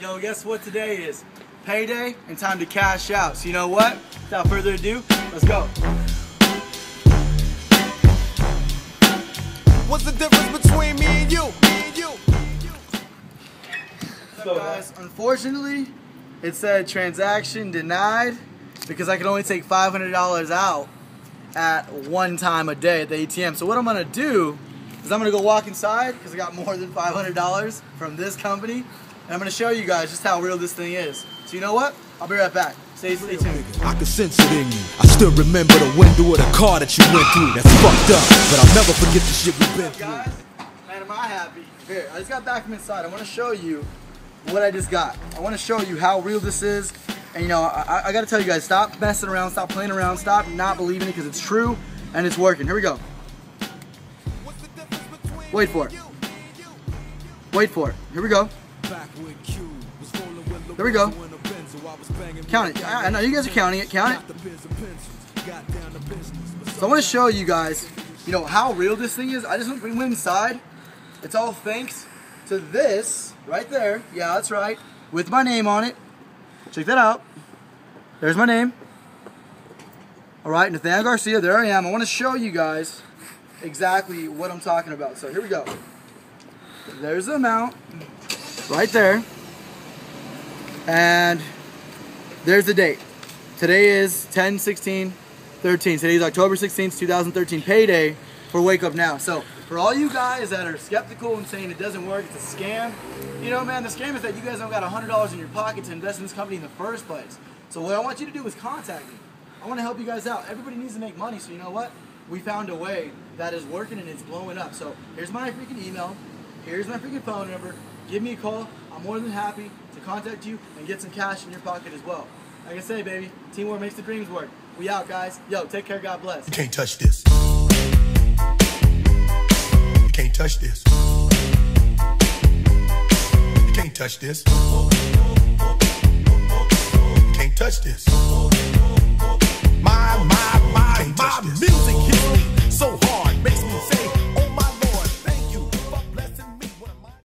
guess what today is? Payday and time to cash out. So you know what? Without further ado, let's go. What's the difference between me and you? Me and you. So guys, unfortunately, it said transaction denied because I can only take $500 out at one time a day at the ATM. So what I'm gonna do is I'm gonna go walk inside because I got more than $500 from this company, and I'm gonna show you guys just how real this thing is. So you know what? I'll be right back. Stay, stay tuned. I can sense it in you. I still remember the window of the car that you went through. That's fucked up, but I'll never forget the shit we've been through. Guys, man, am I happy? Here, I just got back from inside. I want to show you what I just got. I want to show you how real this is. And you know, I, I got to tell you guys, stop messing around, stop playing around, stop not believing it because it's true and it's working. Here we go. What's the difference between Wait for it. Wait for it. Here we go. There we go. Count it. I, know you guys are counting it. Count it. So I want to show you guys, you know, how real this thing is. I just went, we went inside. It's all thanks to this right there. Yeah, that's right. With my name on it. Check that out. There's my name. All right, Nathaniel Garcia. There I am. I want to show you guys exactly what I'm talking about. So here we go. There's the amount right there. And there's the date. Today is 10 16 13. Today is October 16th, 2013, payday for Wake Up Now. So, for all you guys that are skeptical and saying it doesn't work, it's a scam, you know, man, the scam is that you guys don't got $100 in your pocket to invest in this company in the first place. So, what I want you to do is contact me. I want to help you guys out. Everybody needs to make money, so you know what? We found a way that is working and it's blowing up. So, here's my freaking email. Here's my freaking phone number. Give me a call. I'm more than happy to contact you and get some cash in your pocket as well. Like I say, baby, teamwork makes the dreams work. We out, guys. Yo, take care. God bless. You can't touch this. You can't touch this. You can't touch this.